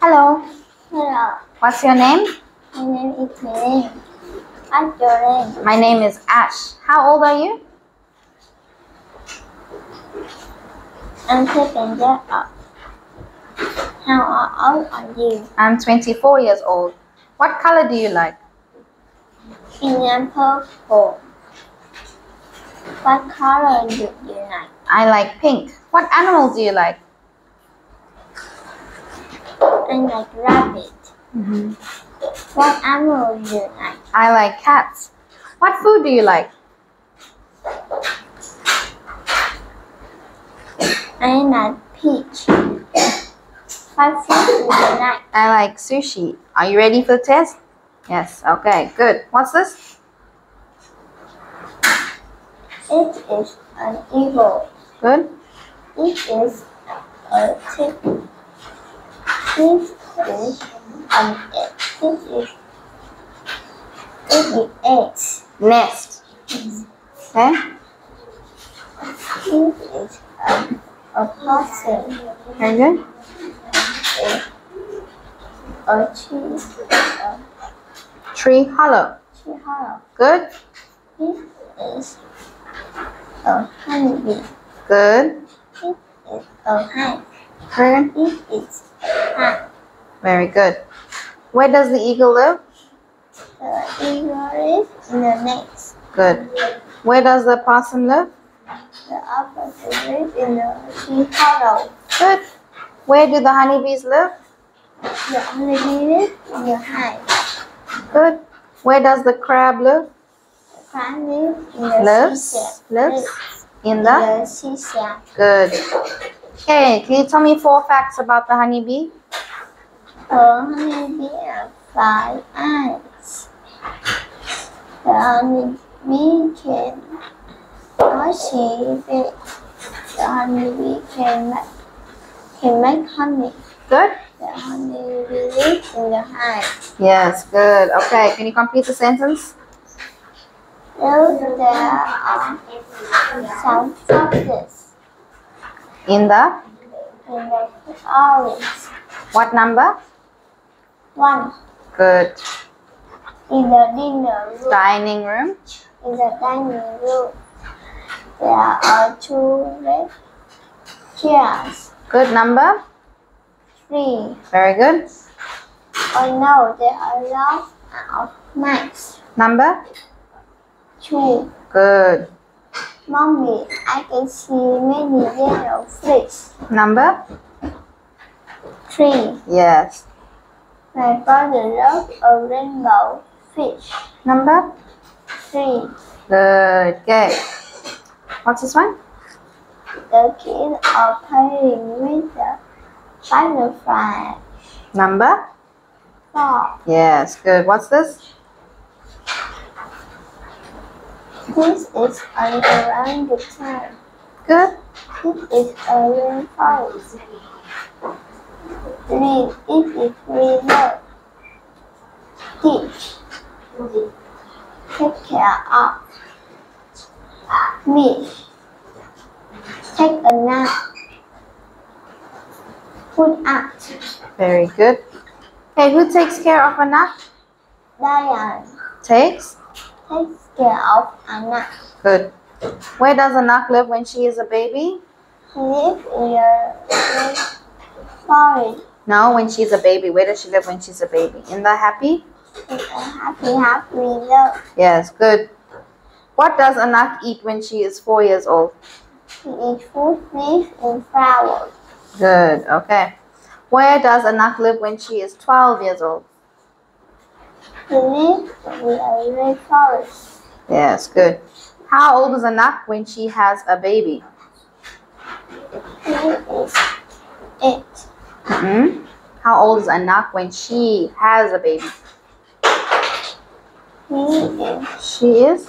Hello. Hello, What's your name? my name is Helen. What's your name? My name is Ash. How old are you? I'm seven years old. How old are you? I'm 24 years old. What color do you like? And purple. What color do you like? I like pink. What animal do you like? I like rabbit. Mm-hmm. What animal do you like? I like cats. What food do you like? I like peach. What food do you like? I like sushi. Are you ready for the test? Yes. Okay, good. What's this? It is an eagle. Good. It is a tick. This is an. This is it is eggs. Nest. Okay. This is a, a possum. Very good. A tree. A Tree hollow. tree hollow. Good. This is a honeybee. Good. This is a hive. Very good. This is a hive. Very good. Where does the eagle live? The eagle is in the nest. Good. Where does the possum live? The opposite lives in the tree hollow. Good. Where do the honeybees live? The honeybee lives in the hive. Good. Where does the crab live? The crab lives in the Lives. seashell. Lives. In In the. the seashell. Good. Okay. Can you tell me four facts about the honeybee? The honeybee has five eyes. The honeybee can see it. The honeybee can make, can make honey. Good. The honeybee lives in the hive. Yes. Good. Okay. Can you complete the sentence? Though there are some foxes In the in the forest. what number? One Good. in the dinner room. Dining room. In the dining room, there are two red chairs. Good number. Three. Very good. Oh no, there are lots of mice. Number. Two. Good. Mommy, I can see many yellow fish. Number. Three. Yes. My father loves a rainbow fish. Number. Three. Good. Okay. What's this one? The kids are playing with the butterfly. Number. Four. Yes. Good. What's this? This is an orangutan. Good. This is a rainforest. Green. It is river. Teach. Take care of. Miss. Take a nap. Put up. Very good. Okay. Who takes care of a nap? Diane. Takes. Takes care of a nap. Good. Where does a nut live when she is a baby? He lives in a forest. No, when she's a baby. Where does she live when she's a baby? In the happy? In a happy, happy love. Yes. Good. What does a nut eat when she is four years old? She eats fruit, leaves, and flowers. Good. Okay. Where does a nut live when she is 12 years old? He lives in a forest. Yes. Good. How old is a nut when she has a baby? Is eight. hmm How old is a nut when she has a baby? He She is?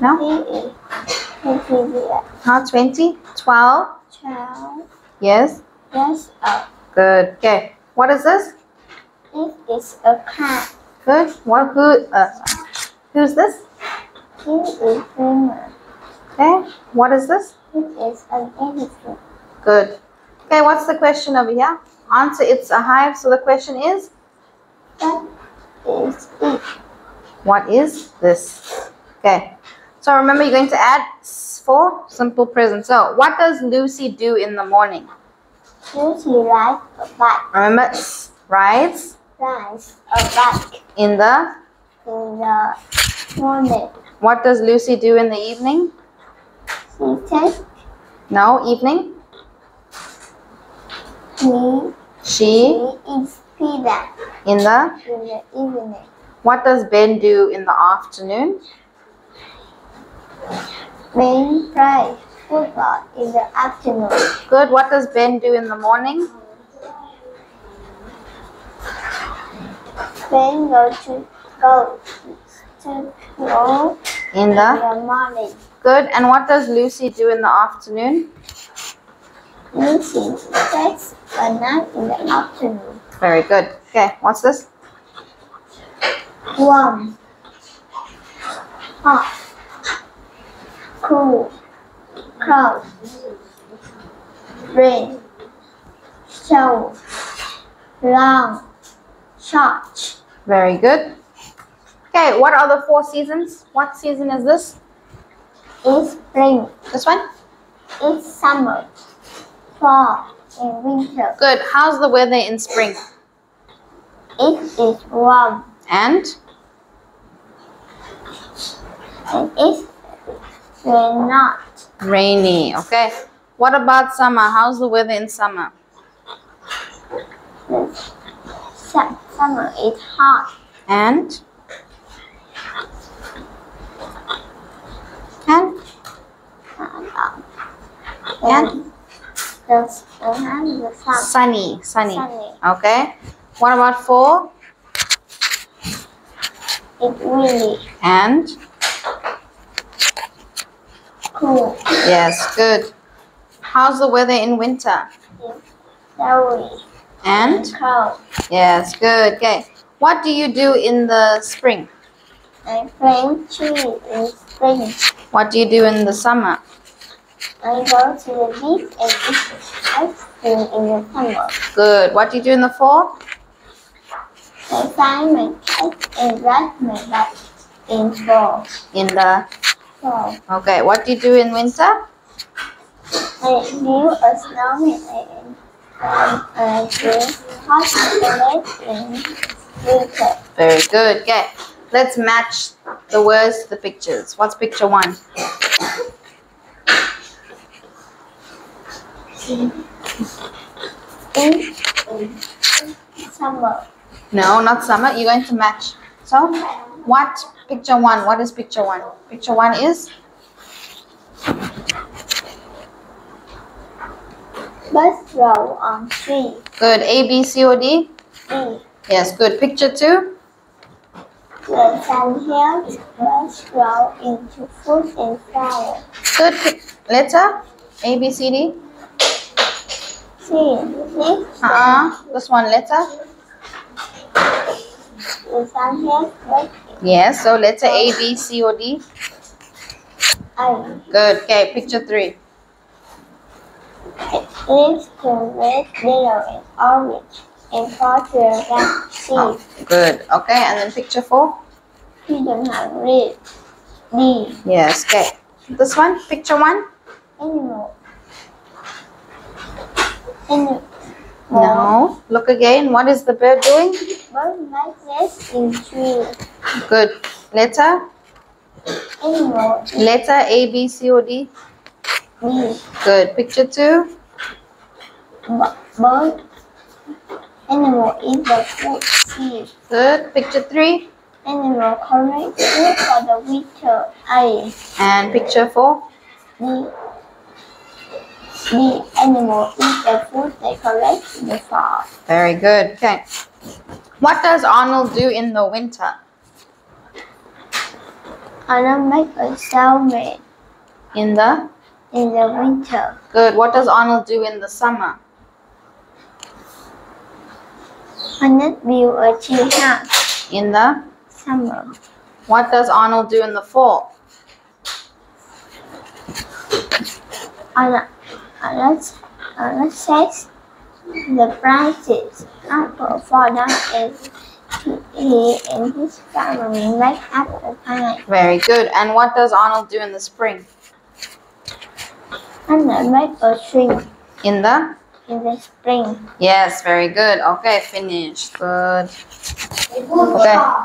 No? He is twenty Not 20? 12? twelve Yes. years old. Good. Okay. What is this? It is a cat. Good. What? Who? Uh, who's this? He is dreamer. Eh? Okay. What is this? It is an elephant. Good. Okay. What's the question over here? Answer it's a hive. So the question is, What is it? what is this? Okay. So remember, you're going to add s for simple present. So what does Lucy do in the morning? Lucy rides a bike. Remember, rides Rides a bike in the. in the morning. What does Lucy do in the evening? She No, evening. me. She She eats pizza in the. in the evening. What does Ben do in the afternoon? Ben plays football in the afternoon. Good. What does Ben do in the morning? Ben goes to go school In the. the morning. Good. And what does Lucy do in the afternoon? Lucy takes a nap in the afternoon. Very good. Okay. What's this? Warm, hot, cool, cold, rain, shower, long, short. Very good. Okay. What are the four seasons? What season is this? It's spring, This one. it's summer, fall, and winter. Good. How's the weather in spring? It is warm And and it's not. rainy. Okay. What about summer? How's the weather in summer? Summer is hot and and the, and the sun sunny. Sunny. sunny. Okay. What about fall? It's windy, And cool, yes, good. How's the weather in winter? It's snowy, And and cold. yes, good. Okay. What do you do in the spring? I plant trees in spring. What do you do in the summer? I go to the beach and eat ice cream in the summer. Good. What do you do in the fall? I find my cat and ride my bike in fall. In the fall. okay. What do you do in winter? I build a snowman and I drink hot chocolate in winter. Very good. Okay. Let's match the words to the pictures. What's picture one? Summer, No, not summer. You're going to match. So, what picture one? What is picture one? Picture one is birds grow on tree. good. A, B, C, O, D. E. Yes, good. Picture two. The sun helps birds grow into fruit and flower. Good. Letter A, B, C, D. C. Uh-uh. This one letter. the sun helps birds Yes. So letter A, B, C, O, D. I. Good. Okay. Picture three. Leaves turn red, yellow, and orange, and fall to black Oh, good. Okay. And then picture four. We don't have red. D. Yes. Okay. This one. Picture one. Animal. Animal. No. Look again. What is the bird doing? Bird like nest in tree. Good. Letter. Animal. Letter A, B, C, O, D. D. Good. Picture two. B- Bird. Animal eat the food seed. Good. Picture three. Animal food for the winter. I. And picture four. The, the animal eat the food they collect in the fall. Very good. Okay. What does Arnold do in the winter? I don't make a snowman In the in the winter. good. What does Arnold do in the summer? I not build a tree house In the summer. what does Arnold do in the fall? I not I not I not sex The branches apple fall down and he and his family make apple pie. Very good. And what does Arnold do in the spring? And they make a tree In the in the spring. Yes, very good. Okay, finished. Good. Okay.